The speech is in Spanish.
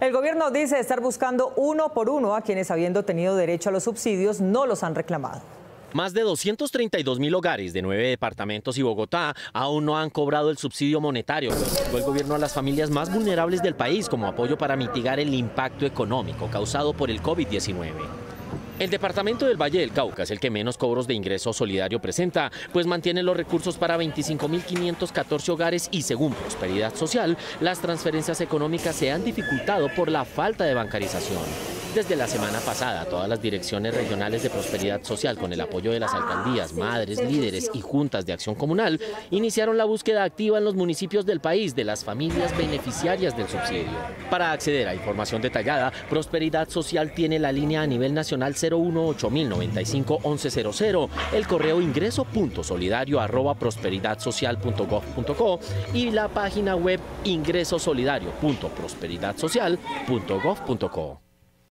El gobierno dice estar buscando uno por uno a quienes habiendo tenido derecho a los subsidios no los han reclamado. Más de 232 mil hogares de nueve departamentos y Bogotá aún no han cobrado el subsidio monetario el gobierno a las familias más vulnerables del país como apoyo para mitigar el impacto económico causado por el COVID-19. El departamento del Valle del Cauca es el que menos cobros de ingreso solidario presenta, pues mantiene los recursos para 25.514 hogares y según Prosperidad Social, las transferencias económicas se han dificultado por la falta de bancarización. Desde la semana pasada, todas las direcciones regionales de prosperidad social, con el apoyo de las alcaldías, madres, líderes y juntas de acción comunal, iniciaron la búsqueda activa en los municipios del país de las familias beneficiarias del subsidio. Para acceder a información detallada, Prosperidad Social tiene la línea a nivel nacional 018 el correo ingreso.solidario arroba prosperidadsocial.gov.co y la página web ingresosolidario.prosperidadsocial.gov.co.